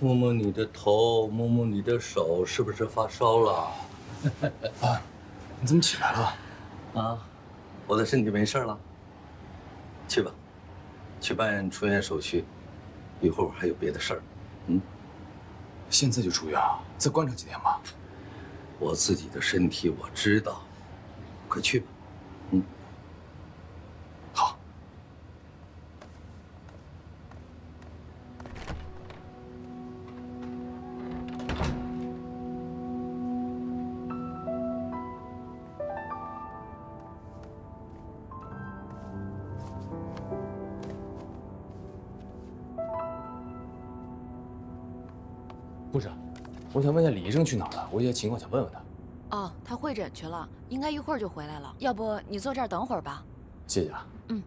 摸摸你的头，摸摸你的手，是不是发烧了？啊，你怎么起来了？啊，我的身体没事了。去吧，去办出院手续，一会儿我还有别的事儿。嗯，现在就出院啊？再观察几天吧。我自己的身体我知道，快去吧。嗯。我想问一下李医生去哪儿了？我有些情况想问问他。哦，他会诊去了，应该一会儿就回来了。要不你坐这儿等会儿吧。谢谢啊。嗯。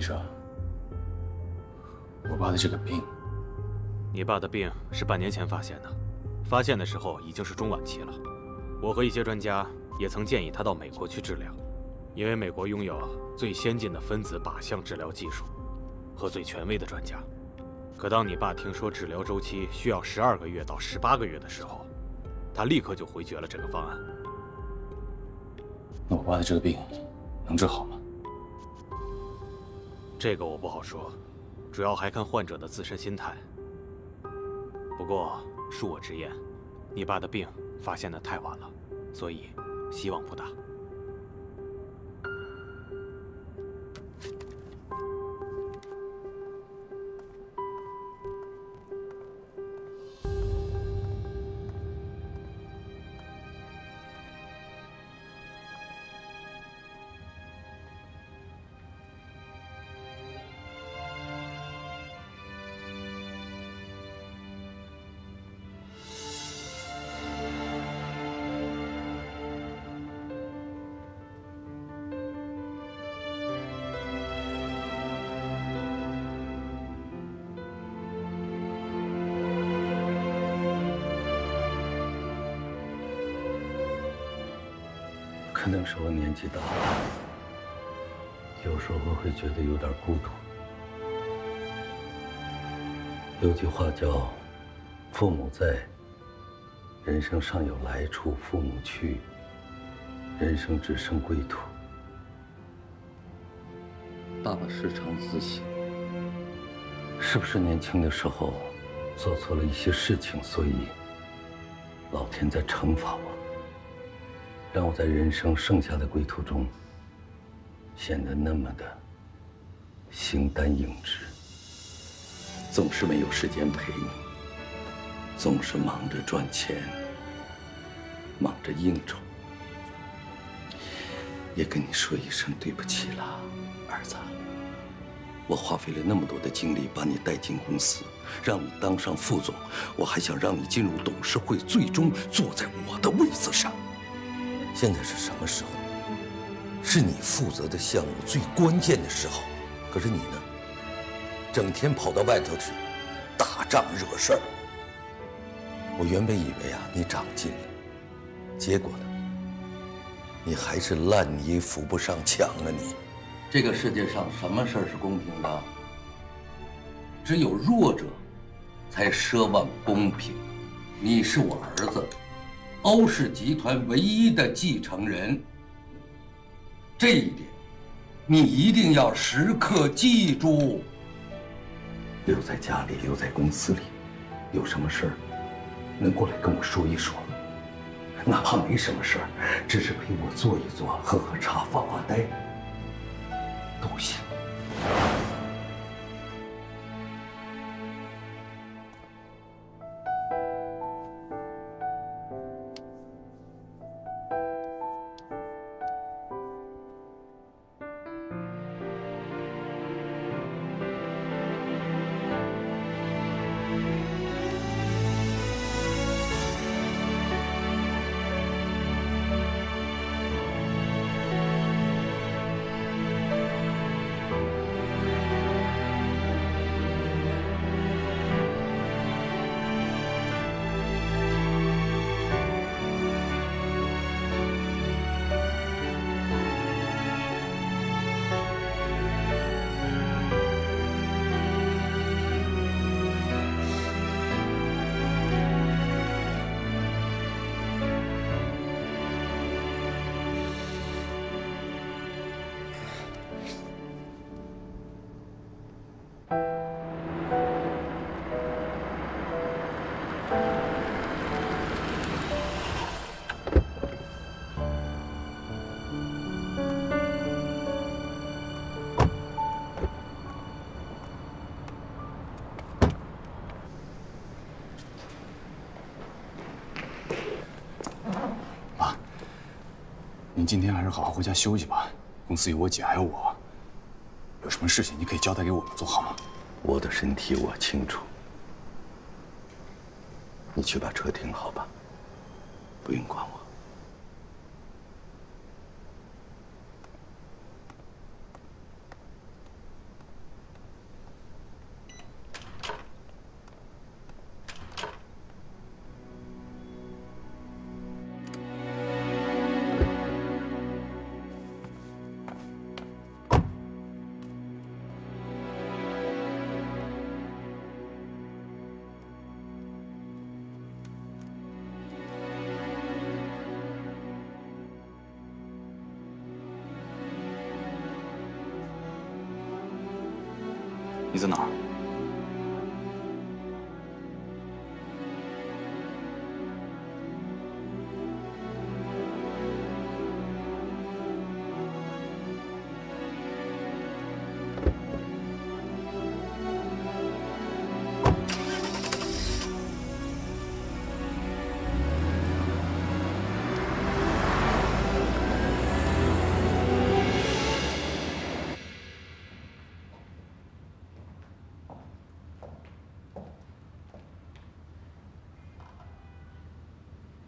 医生，我爸的这个病，你爸的病是半年前发现的，发现的时候已经是中晚期了。我和一些专家也曾建议他到美国去治疗，因为美国拥有最先进的分子靶向治疗技术和最权威的专家。可当你爸听说治疗周期需要十二个月到十八个月的时候，他立刻就回绝了这个方案。那我爸的这个病能治好吗？这个我不好说，主要还看患者的自身心态。不过恕我直言，你爸的病发现的太晚了，所以希望不大。能是我年纪大了，有时候会觉得有点孤独。有句话叫“父母在，人生尚有来处；父母去，人生只剩归途。”爸爸时常自省，是不是年轻的时候做错了一些事情，所以老天在惩罚我？让我在人生剩下的归途中显得那么的形单影只，总是没有时间陪你，总是忙着赚钱，忙着应酬。也跟你说一声对不起了，儿子。我花费了那么多的精力把你带进公司，让你当上副总，我还想让你进入董事会，最终坐在我的位子上。现在是什么时候？是你负责的项目最关键的时候。可是你呢？整天跑到外头去打仗惹事儿。我原本以为啊，你长进了，结果呢？你还是烂泥扶不上墙啊！你，这个世界上什么事儿是公平的？只有弱者才奢望公平。你是我儿子。欧氏集团唯一的继承人，这一点你一定要时刻记住。留在家里，留在公司里，有什么事儿，能过来跟我说一说，哪怕没什么事儿，只是陪我坐一坐，喝喝茶，发发呆，都行。今天还是好好回家休息吧。公司有我姐还有我，有什么事情你可以交代给我们做好吗？我的身体我清楚，你去把车停好吧，不用管我。你在哪儿？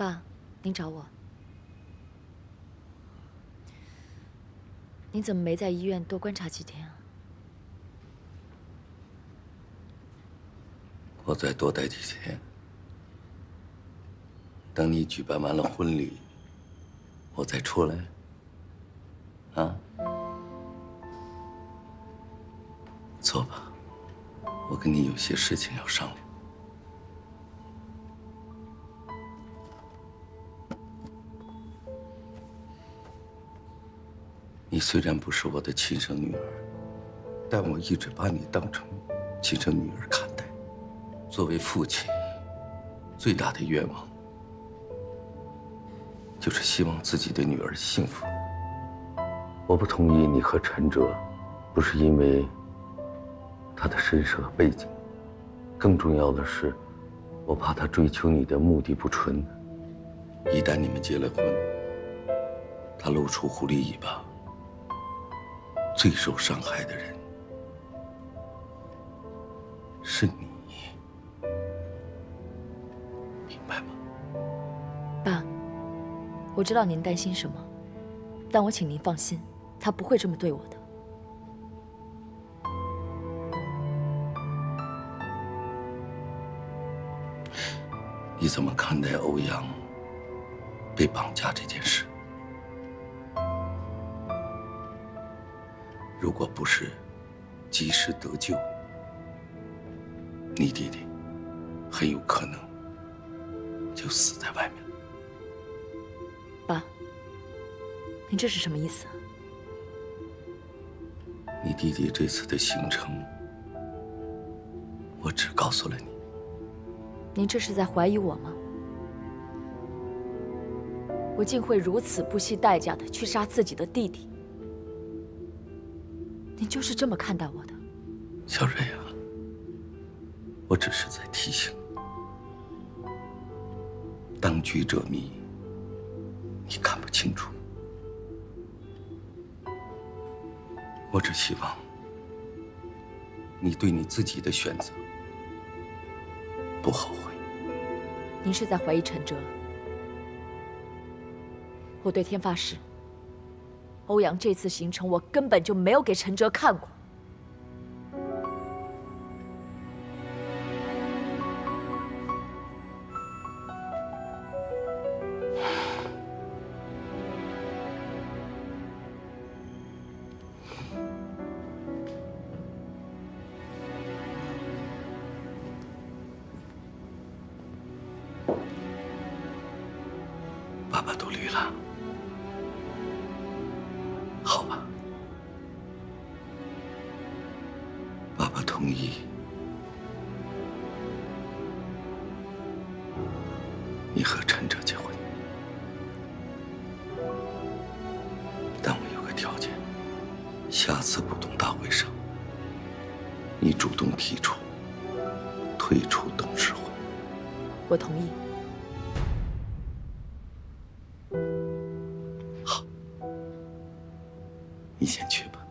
爸，您找我？你怎么没在医院多观察几天啊？我再多待几天，等你举办完了婚礼，我再出来。啊？坐吧，我跟你有些事情要商量。你虽然不是我的亲生女儿，但我一直把你当成亲生女儿看待。作为父亲，最大的愿望就是希望自己的女儿幸福。我不同意你和陈哲，不是因为他的身世和背景，更重要的是，我怕他追求你的目的不纯。一旦你们结了婚，他露出狐狸尾巴。最受伤害的人是你，明白吗？爸，我知道您担心什么，但我请您放心，他不会这么对我的。你怎么看待欧阳被绑架这件事？如果不是及时得救，你弟弟很有可能就死在外面。爸，你这是什么意思？你弟弟这次的行程，我只告诉了你，您这是在怀疑我吗？我竟会如此不惜代价的去杀自己的弟弟？您就是这么看待我的？小瑞啊，我只是在提醒你，当局者迷，你看不清楚。我只希望你对你自己的选择不后悔。您是在怀疑陈哲？我对天发誓，欧阳这次行程我根本就没有给陈哲看过。爸爸都绿了，好吧，爸爸同意你和陈哲结婚，但我有个条件，下次股东大会上，你主动提出退出董事会。我同意。你先去吧。